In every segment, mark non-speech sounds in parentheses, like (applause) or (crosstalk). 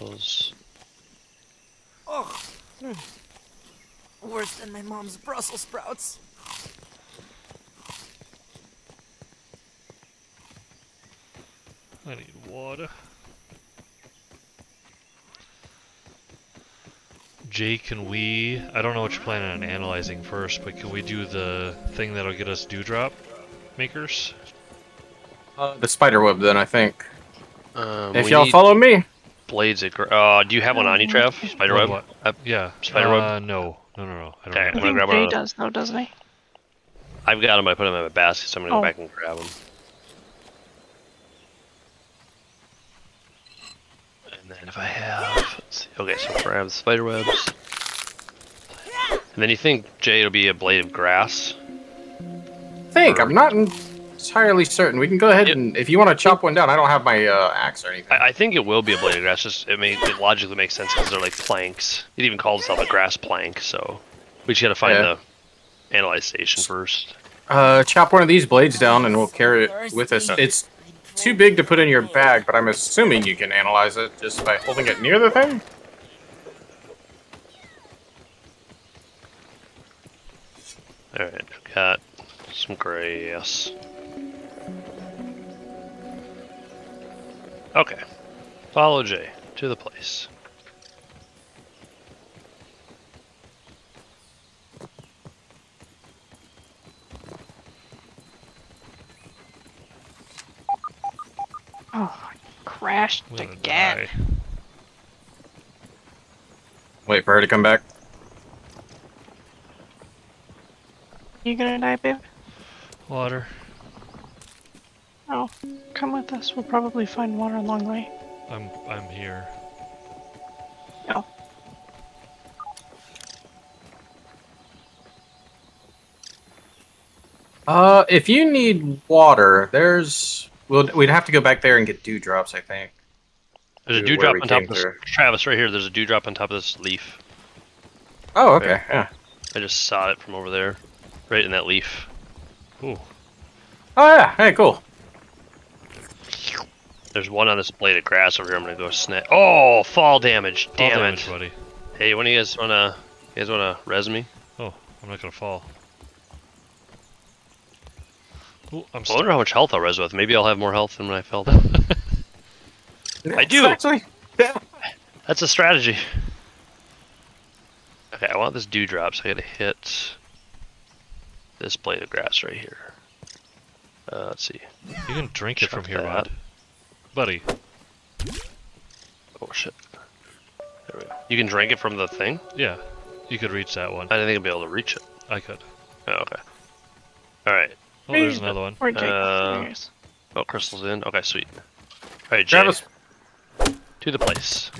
morsels. Oh, worse than my mom's Brussels sprouts. I need water. Jay, can we? I don't know what you're planning on analyzing first, but can we do the thing that'll get us dewdrop makers? Uh, the spider web, then I think. Um, if y'all need follow me, blades at gra- Uh, do you have one on you, Trav? Spider web? What? Uh, Yeah. Spiderweb? Uh, no. No, no, no. I don't Okay, have I'm that. gonna grab one Jay of the- does though, doesn't he? I've got them. I put them in my basket, so I'm gonna Oh. go back and grab them. And then if I have, let's see. Okay, so grab the spider webs. And then you think Jay it'll be a blade of grass? think I'm not entirely certain. We can go ahead Yep. and if you want to chop one down, I don't have my uh, axe or anything. I, I think it will be a blade of grass. Just it may it logically makes sense because they're like planks. It even calls itself a grass plank. So we just gotta find Yeah. the analyze station first. Uh, chop one of these blades down and we'll carry it with us. It's too big to put in your bag, but I'm assuming you can analyze it just by holding it near the thing. All right, got some grass. Okay, follow Jay to the place. Oh, I crashed I'm again. die. Wait for her to come back. You gonna die, babe? Water. Oh, come with us. We'll probably find water along the way. I'm I'm here. Oh. Uh, if you need water, there's we'll, we'd have to go back there and get dewdrops. I think. There's a dewdrop on top of this. through. Travis, right here. There's a dewdrop on top of this leaf. Oh, okay. Yeah. I just saw it from over there, right in that leaf. Ooh. Oh yeah. Hey, cool. There's one on this blade of grass over here. I'm gonna go snap. Oh, fall damage! Fall Damn damage, it! buddy. Hey, when you guys wanna, you guys wanna res me? Oh, I'm not gonna fall. Ooh, I'm I stuck. wonder how much health I'll res with. Maybe I'll have more health than when I fell (laughs) down. I do. Actually, yeah. That's a strategy. Okay, I want this dewdrop, so I gotta hit this blade of grass right here. Uh, let's see. You can drink it from here, that. Bud. Buddy. Oh shit. There we go. You can drink it from the thing? Yeah. You could reach that one. I didn't think I'd be able to reach it. I could. Oh, okay. Alright. Oh, there's another one. Or Jake. Uh, Anyways. Oh, crystal's in. Okay, sweet. Alright, Jay. Travis, To the place.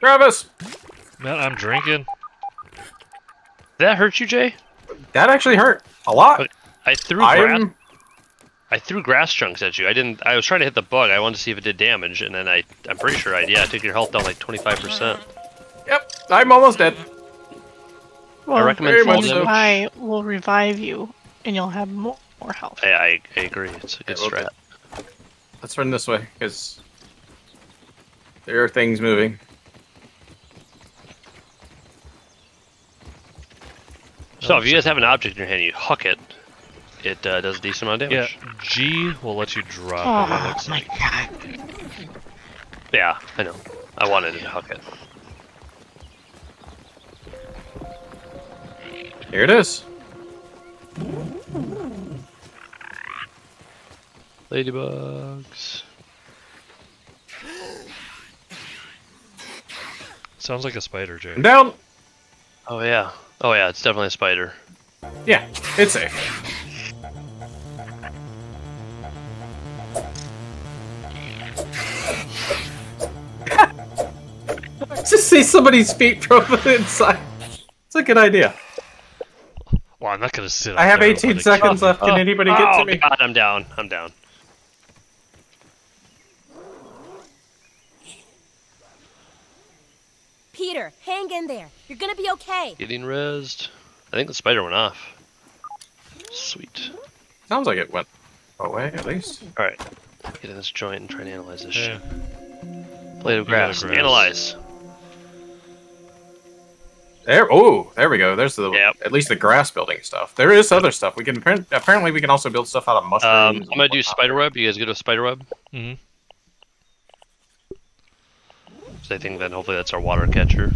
Travis, Man, I'm drinking. Did that hurt you, Jay? that actually hurt a lot. Okay. I threw I grass. am. I threw grass chunks at you. I didn't. I was trying to hit the bug. I wanted to see if it did damage, and then I. I'm pretty sure I. Yeah, I took your health down like 25 percent. Yep, I'm almost dead. Well, I recommend very fall so. you die, we'll revive you, and you'll have more, more health. I, I, I agree. It's a good Yeah, okay. strat. Let's run this way because there are things moving. So if you guys have an object in your hand, you huck it. It uh, does a decent amount of Yeah, damage. G will let you drop it. it Oh looks my like. god. Yeah, I know. I wanted to huck it. Here it is. Ladybugs. Sounds like a spider, Jay. Down. Oh yeah. Oh yeah. It's definitely a spider. Yeah, it's safe. (laughs) Just see somebody's feet from the inside. It's a good idea. Well, I'm not gonna sit. I have 18 seconds left. Can Oh, anybody get oh, to me? Oh god, I'm down. I'm down. Peter, hang in there. You're gonna be okay. Getting rezzed. I think the spider went off. Sweet. Sounds like it went away at least. All right. Get get in this joint and try and analyze this Yeah. shit. Blade of grass. grass. Analyze. There. Oh, there we go. There's the Yep. at least the grass building stuff. There is other stuff. We can apparently we can also build stuff out of mushrooms. Um, I'm gonna do whatnot. spiderweb. You guys good with spiderweb? hmm So I think then hopefully that's our water catcher.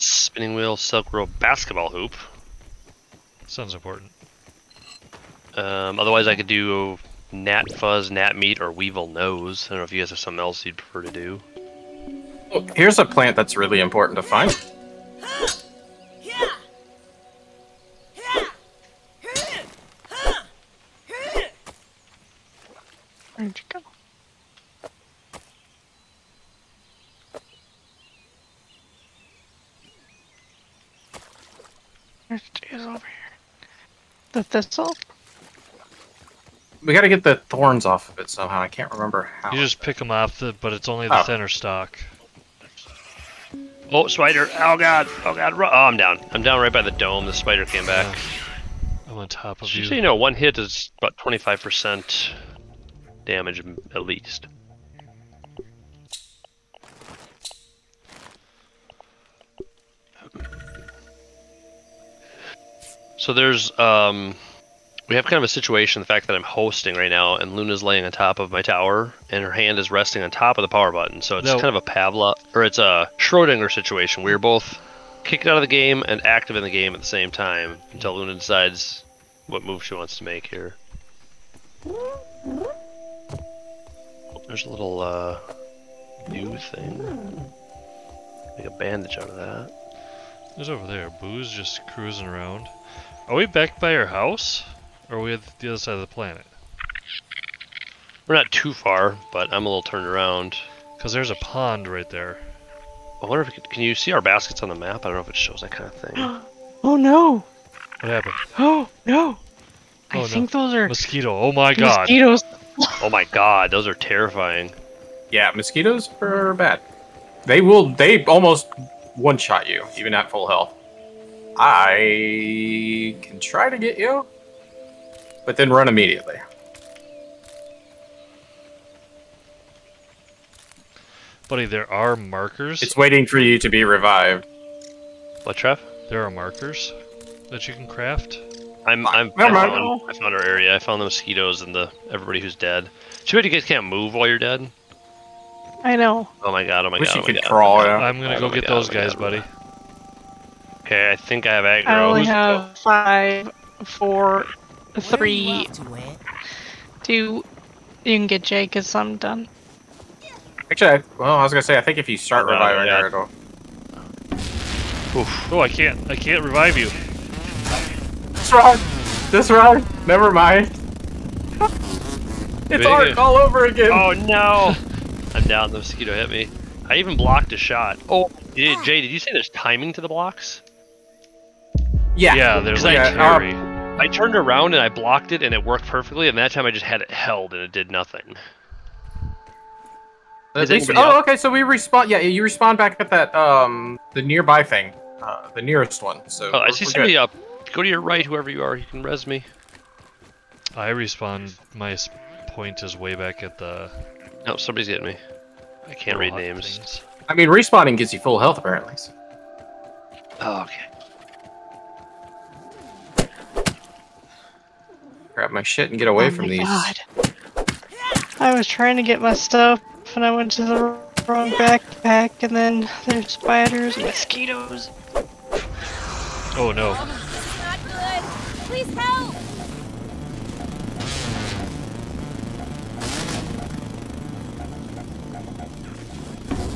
Spinning wheel, silk rope, basketball hoop. Sounds important. Um, otherwise, I could do gnat fuzz, gnat meat, or weevil nose. I don't know if you guys have something else you'd prefer to do. Oh, Here's a plant that's really important to find. Where'd you go? There's is over here. The thistle? We got to get the thorns off of it somehow. I can't remember how. You just pick them off, the, but it's only the Oh. thinner stalk. Oh, spider! Oh god! Oh god! Oh, I'm down. I'm down right by the dome. The spider came back. I'm on top of you. so you know, one hit is about 25% damage at least. So there's um we have kind of a situation the fact that I'm hosting right now and Luna's laying on top of my tower and her hand is resting on top of the power button. So it's No. kind of a Pavlov or it's a Schrodinger situation. We're both kicked out of the game and active in the game at the same time until Luna decides what move she wants to make here. There's a little uh new thing. Make a bandage out of that. Who's over there? Boo's just cruising around. Are we back by our house? Or are we at the other side of the planet? We're not too far, but I'm a little turned around. Because there's a pond right there. I wonder if could, can you see our baskets on the map? I don't know if it shows that kind of thing. (gasps) Oh no! What happened? (gasps) Oh no! Oh, I Oh, no. think those are Mosquito. Oh my god. mosquitoes. (laughs) oh my god, those are terrifying. Yeah, mosquitoes are bad. They will. They almost one shot you, even at full health. I can try to get you, but then run immediately. Buddy, there are markers. It's waiting for you to be revived. What, Trev? There are markers that you can craft. I'm, I'm, I, Never mind. found, I found our area. I found the mosquitoes and the everybody who's dead. Too bad you guys can't move while you're dead. I know. Oh my god, oh my Wish god. you oh my could god, crawl, oh my god. Oh yeah. I'm gonna Oh go get God, those oh guys, God. Oh buddy. Okay, I think I have aggro. I only Who's- have five, four, What are three, you up to, Ant? two. You can get Jay because I'm done. Actually, I, well, I was gonna say I think if you start Oh, reviving yeah. her, it'll. Oh, I can't. I can't revive you. This run, this run. Never mind. it's Big- arc all over again. Oh no! (laughs) I'm down. The mosquito hit me. I even blocked a shot. Oh, did, Jay, did you say there's timing to the blocks? yeah, Yeah, there's Because like I- carry. Uh, I turned around and I blocked it and it worked perfectly, and that time I just had it held and it did nothing. At least- oh, okay. So we respawn. Yeah, you respawn back at that um the nearby thing, uh, the nearest one. So Oh, I we're- see somebody good. up. Go to your right, whoever you are. You can res me. I respawn. My point is way back at the. No, somebody's getting me. I can't read names. things. I mean, respawning gives you full health apparently. so- Oh, okay. Grab my shit and get away oh from my these. God. I was trying to get my stuff and I went to the wrong backpack and then there's spiders and mosquitoes. Oh no. Not good. Please help!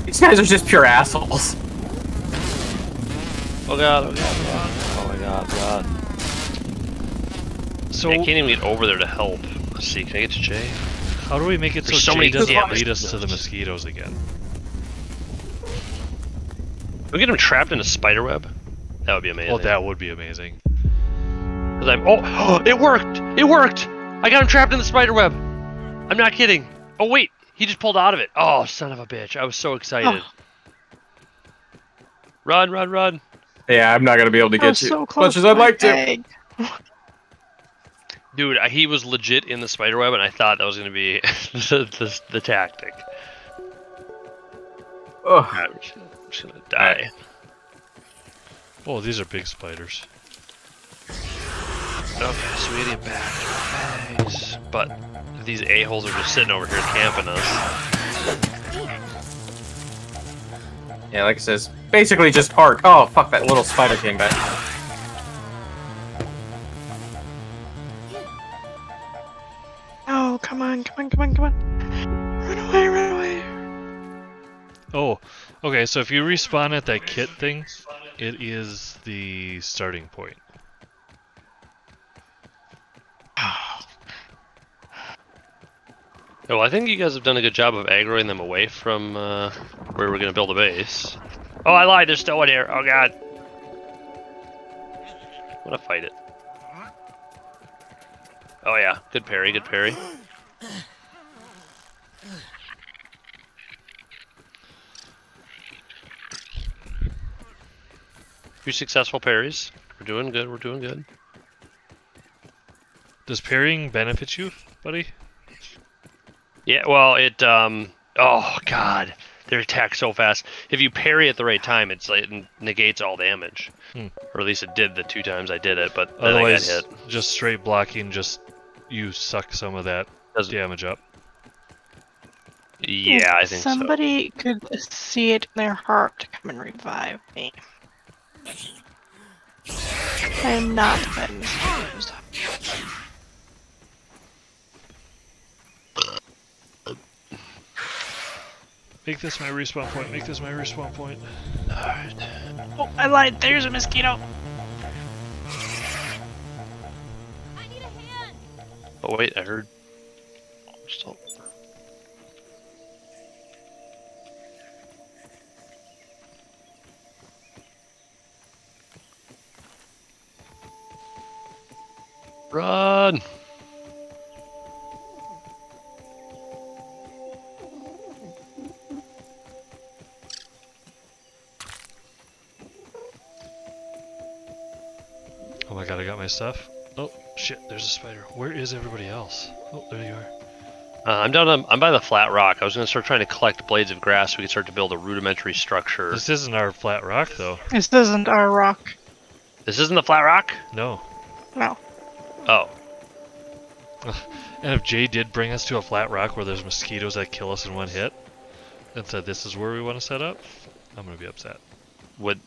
These guys are just pure assholes. Oh god, oh god, oh god. Oh my god, god. So I can't even get over there to help. Let's see, can I get to Jay? how do we make it so, There's so Jay many doesn't damn lead us to the mosquitoes. mosquitoes again? Can we get him trapped in a spider web? That would be amazing. Oh, that would be amazing. Cause I'm, oh, (gasps) it worked! It worked! I got him trapped in the spider web! I'm not kidding. Oh wait, he just pulled out of it. Oh, son of a bitch. I was so excited. (sighs) Run, run, run. Yeah, I'm not gonna be able to get you so as much as I'd my like to. Bag. Dude, he was legit in the spider web, and I thought that was gonna be (laughs) the, the, the tactic. Oh, I'm just, gonna die. Oh, these are big spiders. Okay, so we gotta get back to our base. But these a-holes are just sitting over here camping us. Yeah, like it says, basically just park. Oh, fuck, that little spider came back. Okay. So if you respawn at that kit thing, it is the starting point. (sighs) Oh, well, I think you guys have done a good job of aggroing them away from uh, where we're gonna build a base. Oh, I lied. There's still one here. Oh god. I'm gonna fight it. Oh yeah, good parry, good parry. Few successful parries. We're doing good. We're doing good. Does parrying benefit you, buddy? Yeah, well, it um oh god, they're attack so fast. If you parry at the right time, it's like it negates all damage. Hmm. Or at least it did the two times I did it, but then Otherwise, I got hit. just straight blocking, just you suck some of that Does- damage up. Yeah, I If think Somebody could see it in their heart to come and revive me. I am not letting this confused. Make this my respawn point. Make this my respawn point. Oh, I lied. There's a mosquito. I need a hand. Oh wait, I heard. Oh my god, I got my stuff. Oh shit, there's a spider. Where is everybody else? Oh, there you are. Uh, I'm down. On, I'm by the flat rock. I was gonna start trying to collect blades of grass so we could start to build a rudimentary structure. This isn't our flat rock though. This isn't our rock. This isn't the flat rock. No. No. Oh, (laughs) And if Jay did bring us to a flat rock where there's mosquitoes that kill us in one hit, and said this is where we want to set up, I'm gonna be upset. would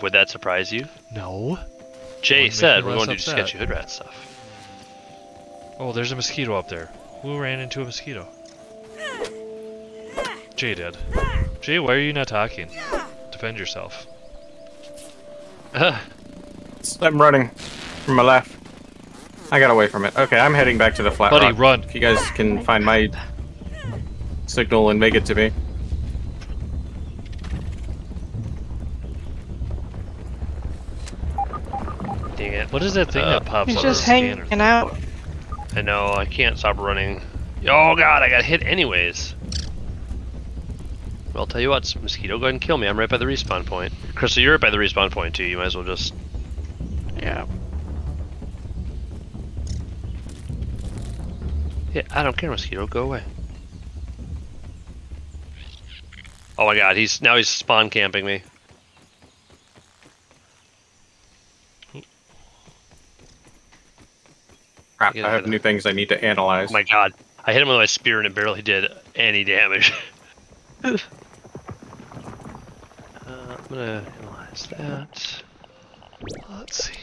would that surprise you? No. Jay Wouldn't said we're going to do upset. sketchy hood rat stuff. Oh, there's a mosquito up there. Who ran into a mosquito? Jay did. Jay, why are you not talking? Defend yourself. (laughs) I'm running from my left. I got away from it. Okay, I'm heading back to the flat Buddy, rock. run. If you guys can find my signal and make it to me. What is that thing Uh, that pops He's up? just on the scanner? hanging out. I know I can't stop running. Oh god, I got hit anyways. Well, I'll tell you what, mosquito, go ahead and kill me. I'm right by the respawn point. Crystal, you're right by the respawn point too. You might as well just. Yeah. Yeah, I don't care, mosquito. Go away. Oh my god, he's now he's spawn camping me. Crap, I have the- new things I need to analyze. Oh my god, I hit him with my spear and it barely did any damage. (laughs) uh, I'm gonna analyze that. Let's see.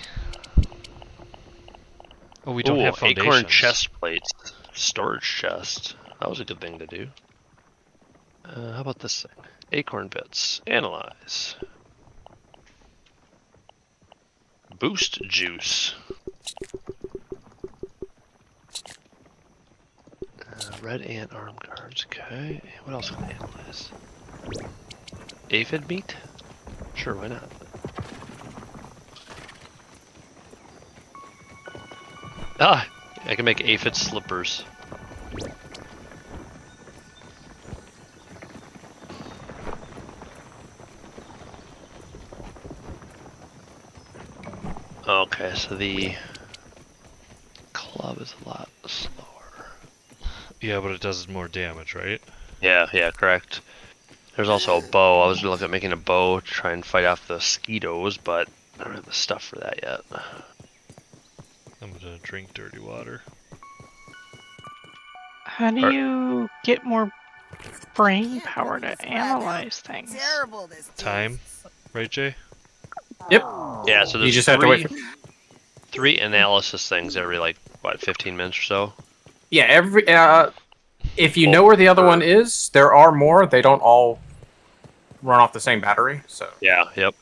Oh, we don't Ooh, have foundations. acorn chest plates, storage chest. That was a good thing to do. Uh, how about this thing? Acorn bits. Analyze. Boost juice. Uh, red ant arm guards. Okay. What else can I analyze? Aphid meat? Sure, why not? Ah, I can make aphid slippers. Okay, so the club is a lot slower. Yeah, but it does more damage, right? Yeah, yeah, correct. There's also a bow. I was gonna at making a bow to try and fight off the mosquitoes, but I don't have the stuff for that yet. I'm gonna drink dirty water. How do Or- you get more brain power to analyze things? Terrible this Time, right, Jay? Yep. Yeah, so there's You just have to wait three- for. three analysis things every like what 15 minutes or so. Yeah, every. Uh, if you know where the other one is, there are more. They don't all run off the same battery. So Yeah, yep.